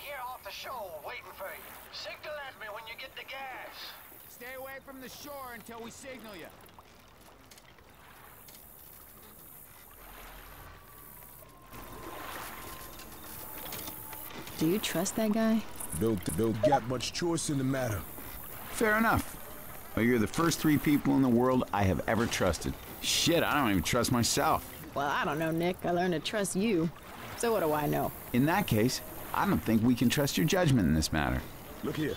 here off the shore waiting for you. Signal at me when you get the gas. Stay away from the shore until we signal you. Do you trust that guy? Don't, don't got much choice in the matter. Fair enough. But you're the first three people in the world I have ever trusted. Shit, I don't even trust myself. Well, I don't know, Nick. I learned to trust you. So what do I know? In that case, I don't think we can trust your judgment in this matter. Look here.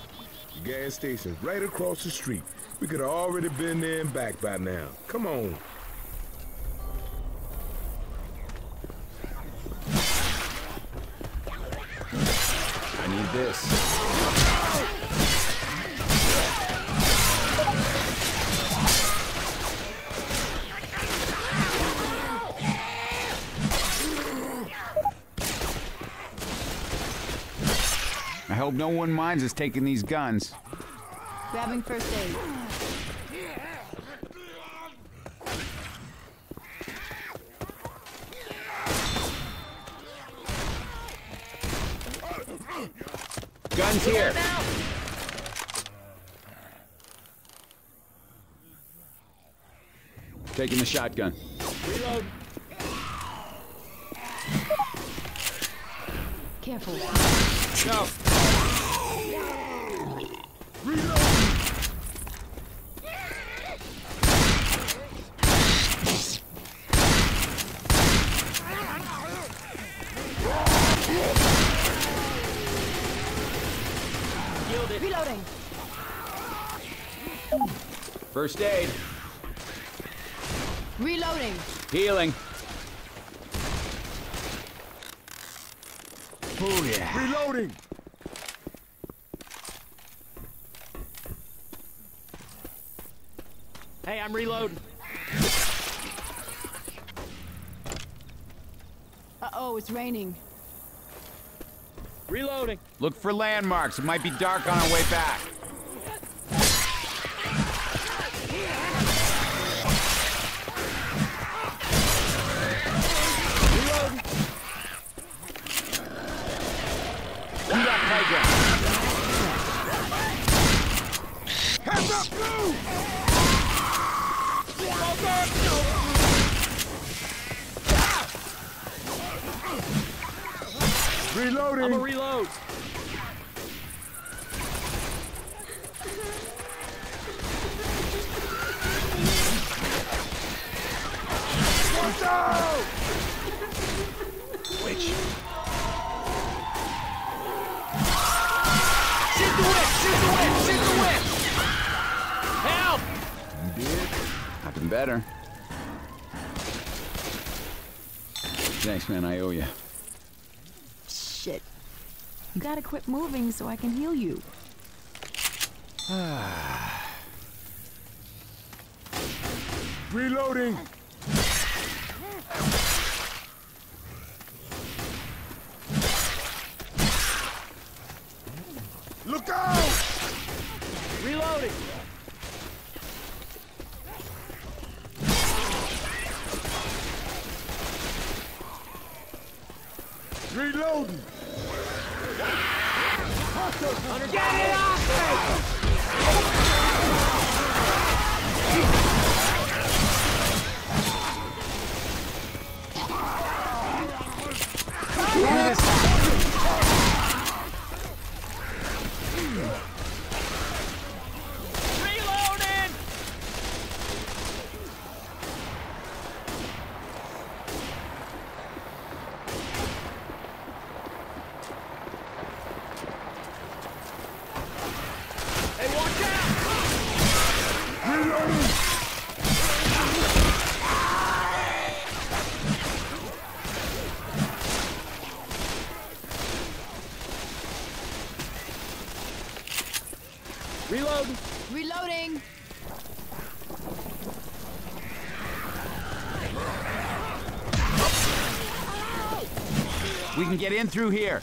The gas station right across the street. We could have already been there and back by now. Come on. I need this. Hope no one minds us taking these guns. Grabbing first aid. Guns here. Taking the shotgun. Reload. Careful. Go. First aid. Reloading. Healing. Oh yeah. Reloading! Hey, I'm reloading. Uh-oh, it's raining. Reloading. Look for landmarks. It might be dark on our way back. Watch out! Shoot the whip! Shoot the whip! Shoot the whip! Help! Nothing better. Thanks, man. I owe you. Shit. You gotta quit moving so I can heal you. Reloading! Look out! Reloading. Reloading! Get it off me! Reloading! Hey, watch out! Reloading! Reloading. Reloading. We can get in through here.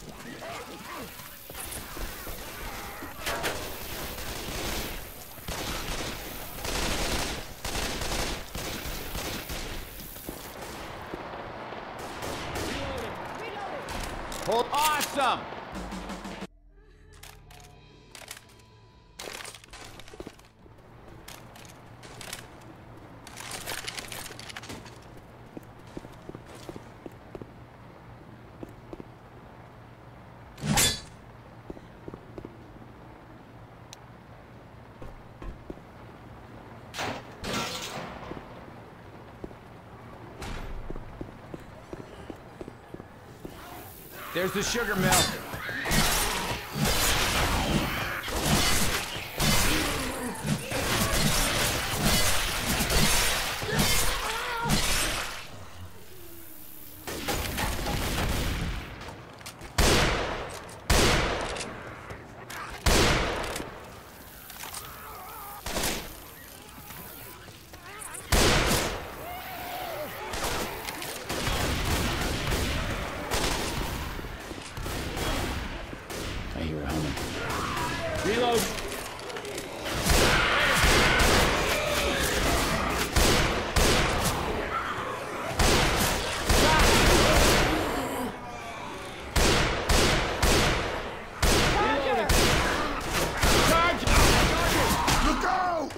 Hold awesome. There's the sugar mill. I hear a humming. Reload. Look out!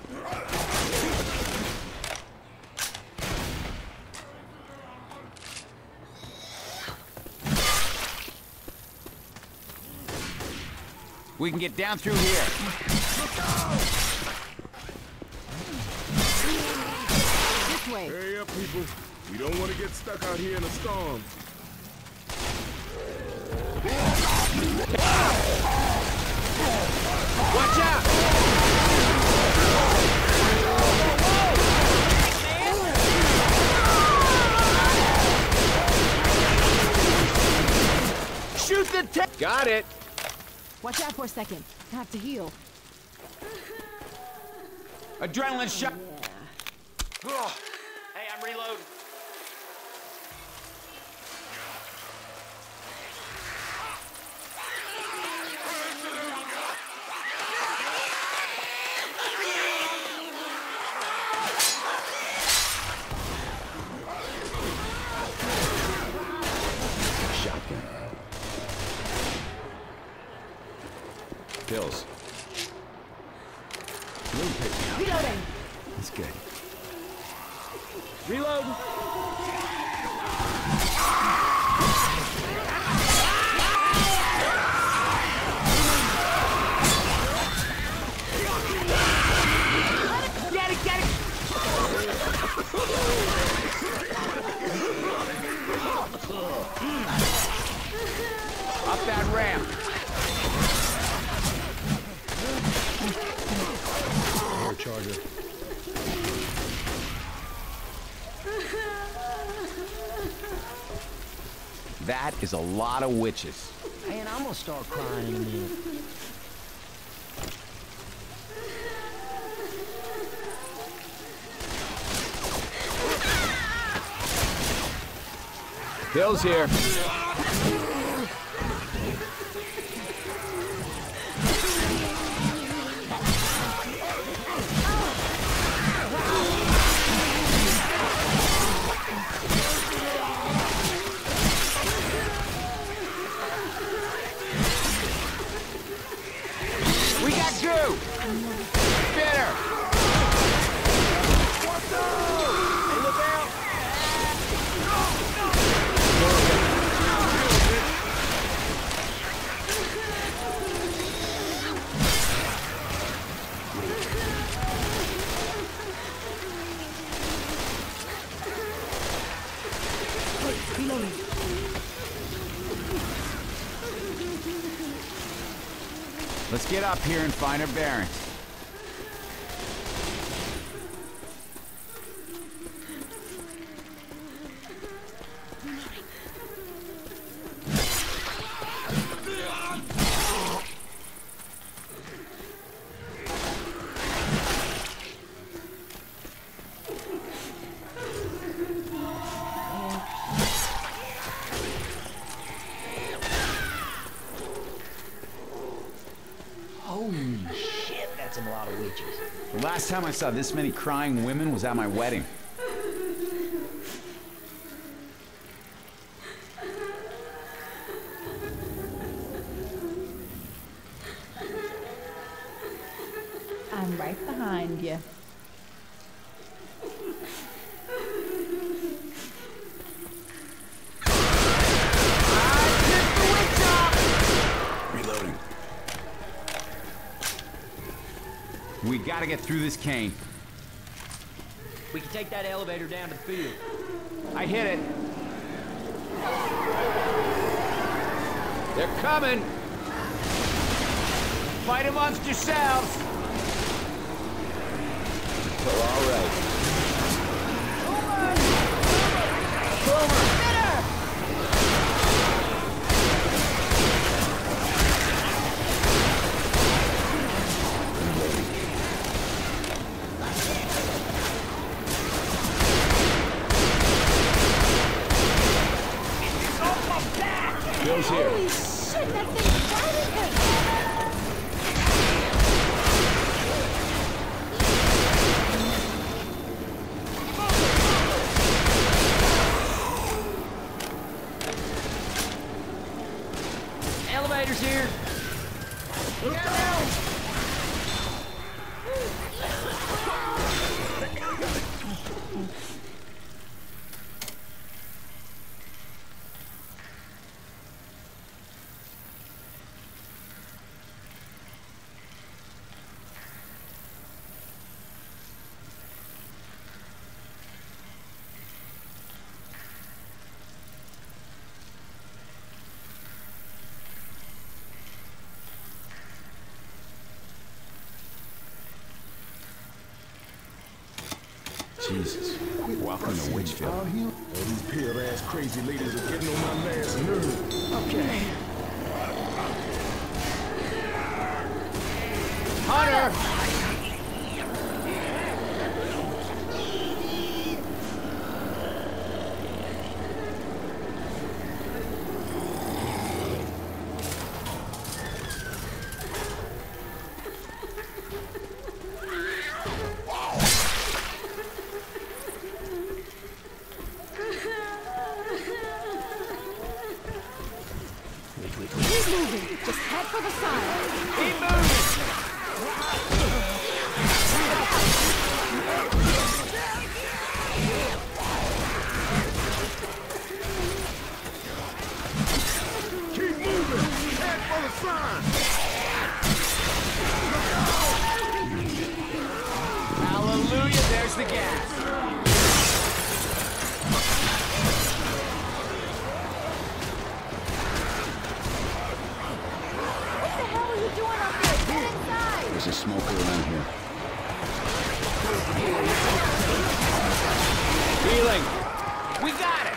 We can get down through here. This way. Hurry up, people. We don't want to get stuck out here in a storm. Watch out! Shoot the tank! Got it! Watch out for a second. I have to heal. Adrenaline shot. Hey, That is a lot of witches. Man, I'm gonna start crying in a minute. Bill's here. We got goo! Get up here and find our bearings. That's a lot of witches. The last time I saw this many crying women was at my wedding. Through this cane. We can take that elevator down to the field. I hit it. They're coming. Fight amongst yourselves. Oh, all right. Jesus. Welcome to Witchfield. Out here? Oh, these pale-ass crazy ladies are getting on my last nerve. Okay. Hallelujah, there's the gas. What the hell are you doing up there? Get inside! There's a smoker around here. Healing. We got it.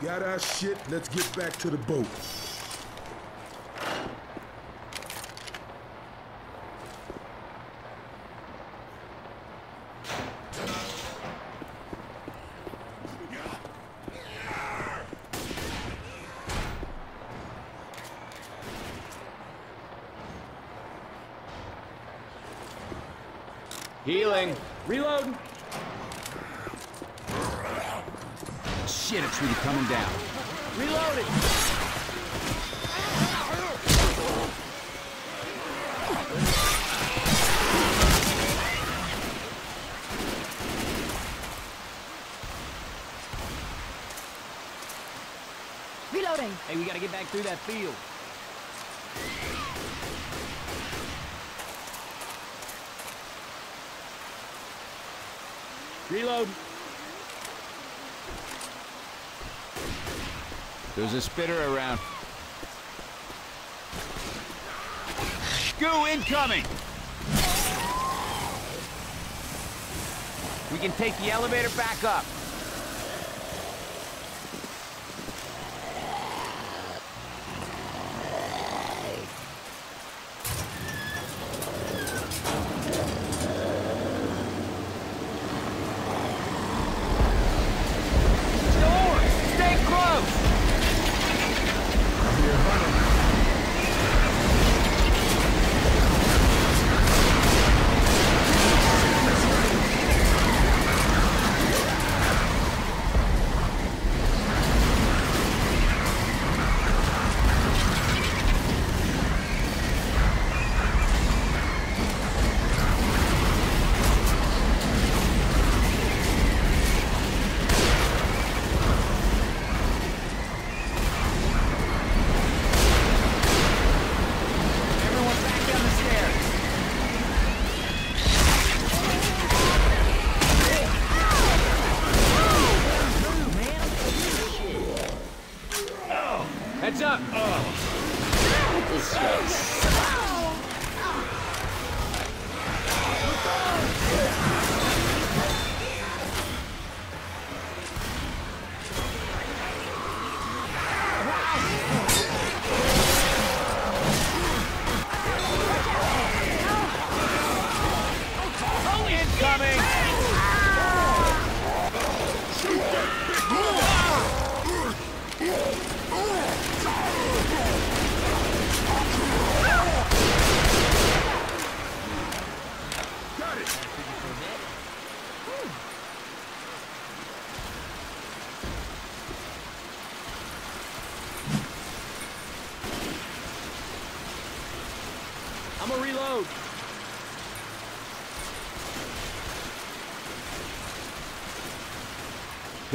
Got our shit, let's get back to the boat. Healing. Reloading. Shit, it's really coming down. Reloading. Reloading. Hey, we gotta get back through that field. Reload. There's a spitter around. Goo incoming! We can take the elevator back up.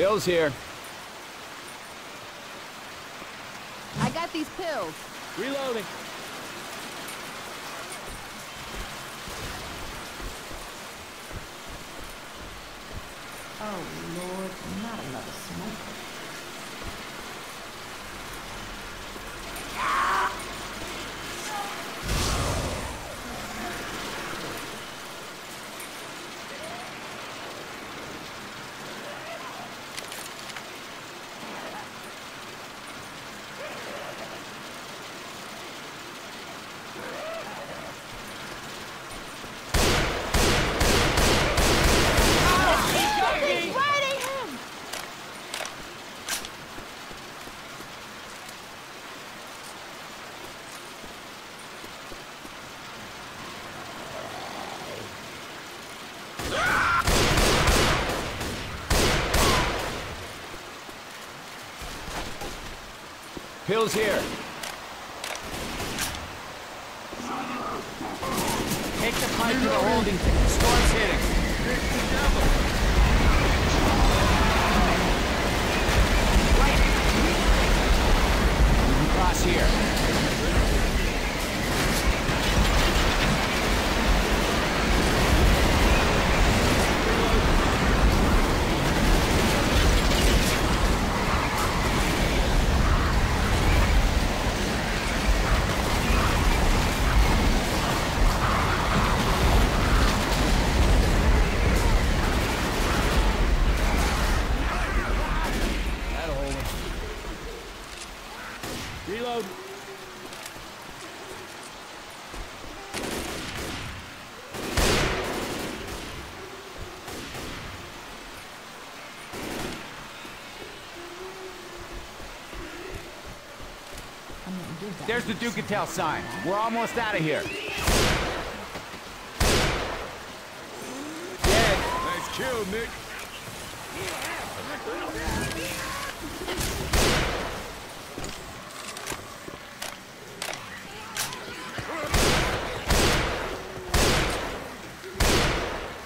Bill's here. I got these pills. Reloading. Oh, Lord, not another smoker. Bill's here. Take the pipe to the holding. Storm's hitting. Can cross here. There's the Ducatel sign. We're almost out of here. Dead. Nice kill, Nick.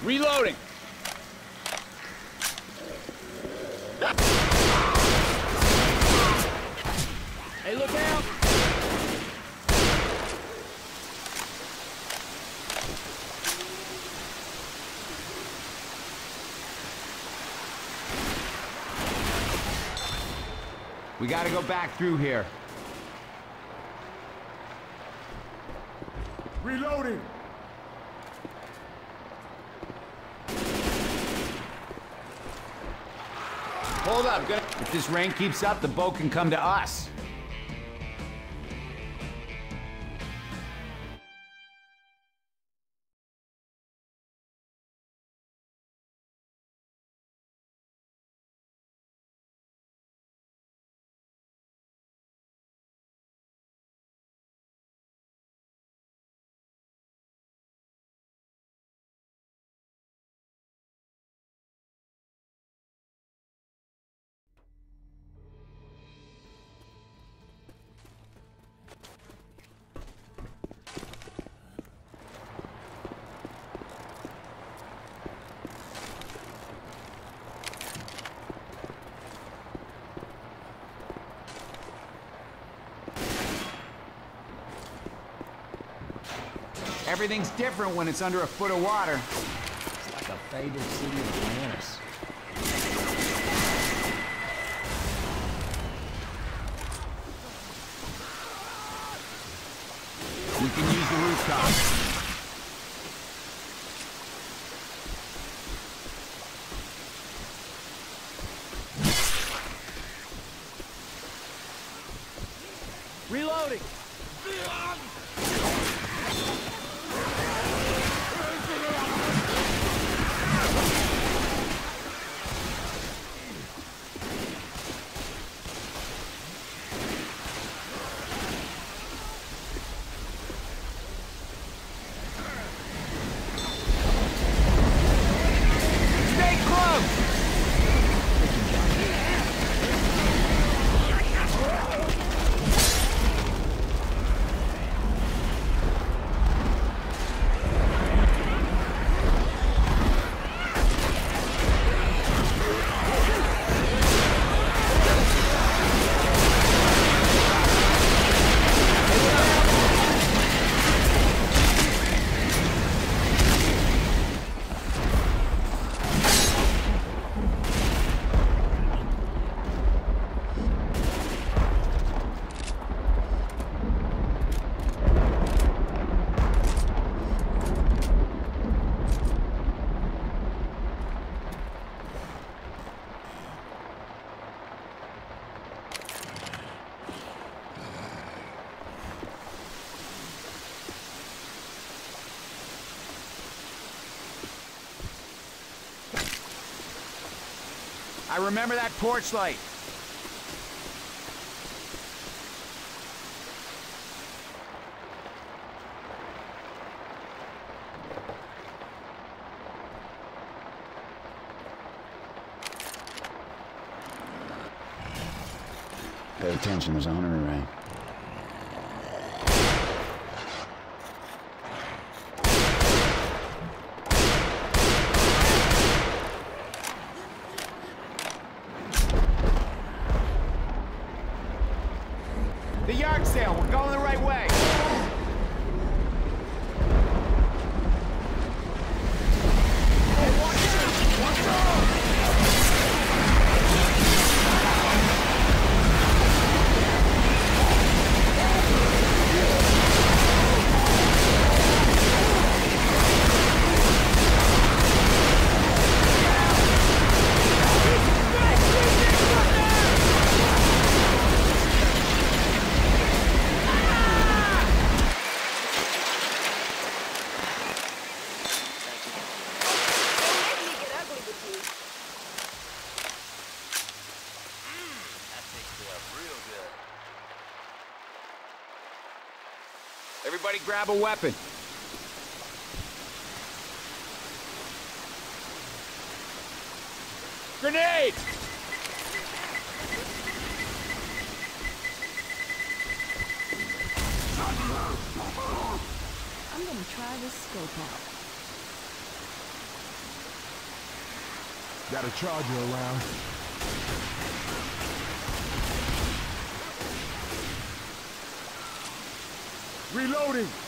Reloading. Hey, look out! We gotta go back through here. Reloading. Hold up. Good. If this rain keeps up, the boat can come to us. Everything's different when it's under a foot of water. It's like a faded city of bananas. We can use the rooftop. I remember that porch light. Pay attention, there's a around. The yard sale, we're going the right way. Everybody grab a weapon. Grenade! I'm gonna try this scope out. Got a charger around. Reloading!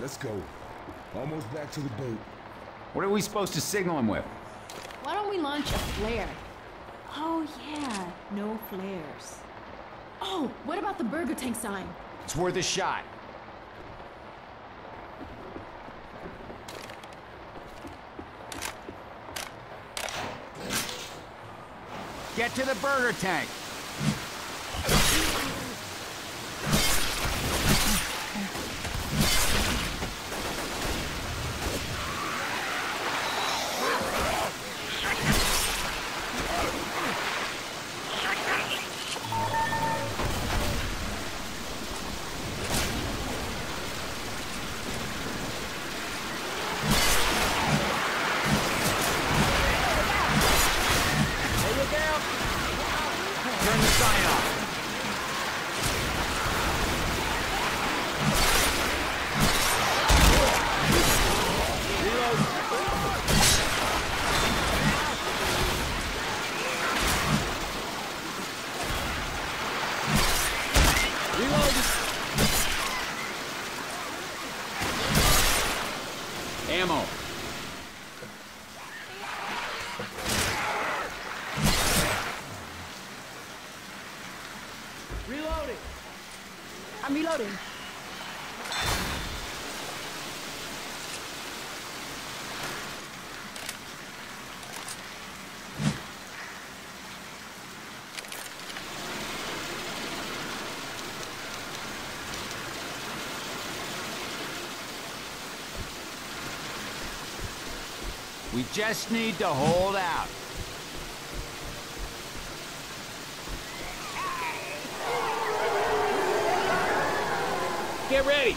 Let's go. Almost back to the boat. What are we supposed to signal him with? Why don't we launch a flare? Oh, yeah. No flares. Oh, what about the burger tank sign? It's worth a shot. Get to the burger tank. Turn the sign off. Ammo. Reloading. I'm reloading. We just need to hold out. Get ready.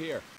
Here.